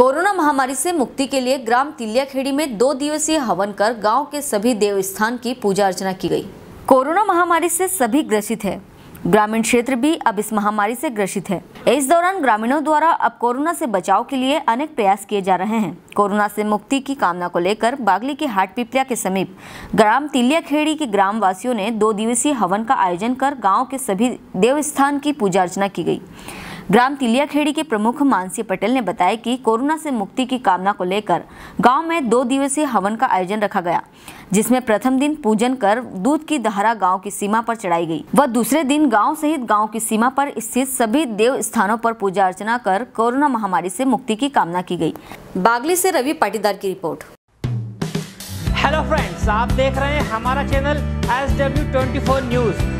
Corona महामारी से मुक्ति के लिए ग्राम तिलियाखेड़ी में दो दिवसीय हवन कर गाँव के सभी देव स्थान की पूजा अर्चना की गई। कोरोना महामारी से सभी ग्रसित है। ग्रामीण क्षेत्र भी अब इस महामारी से ग्रसित है। इस दौरान ग्रामीणों द्वारा अब कोरोना से बचाव के लिए अनेक प्रयास किए जा रहे हैं। कोरोना से मुक्ति की कामना को लेकर बागली के हाट पिपलिया के समीप ग्राम तिलियाखेड़ी के ग्राम वासियों ने दो दिवसीय हवन का आयोजन कर गाँव के सभी देवस्थान की पूजा अर्चना की गई। ग्राम तिलियाखेड़ी के प्रमुख मानसी पटेल ने बताया कि कोरोना से मुक्ति की कामना को लेकर गाँव में दो दिवसीय हवन का आयोजन रखा गया, जिसमें प्रथम दिन पूजन कर दूध की धारा गाँव की सीमा पर चढ़ाई गई। व दूसरे दिन गाँव सहित गाँव की सीमा पर स्थित सभी देव स्थानों पर पूजा अर्चना कर कोरोना महामारी से मुक्ति की कामना की गई। बागली से रवि पाटीदार की रिपोर्ट। हेलो फ्रेंड्स आप देख रहे हैं हमारा channel S W twenty four news